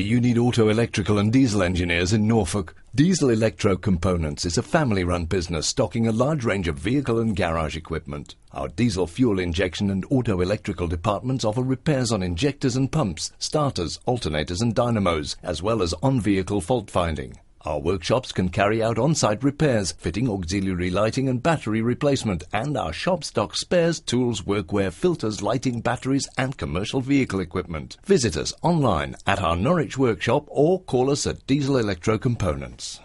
You need auto electrical and diesel engineers in Norfolk? Diesel Electro Components is a family run business stocking a large range of vehicle and garage equipment. Our diesel fuel injection and auto electrical departments offer repairs on injectors and pumps, starters, alternators, and dynamos, as well as on vehicle fault finding. Our workshops can carry out on-site repairs, fitting auxiliary lighting and battery replacement, and our shop stock spares, tools, workwear, filters, lighting, batteries, and commercial vehicle equipment. Visit us online at our Norwich workshop or call us at Diesel Electro Components.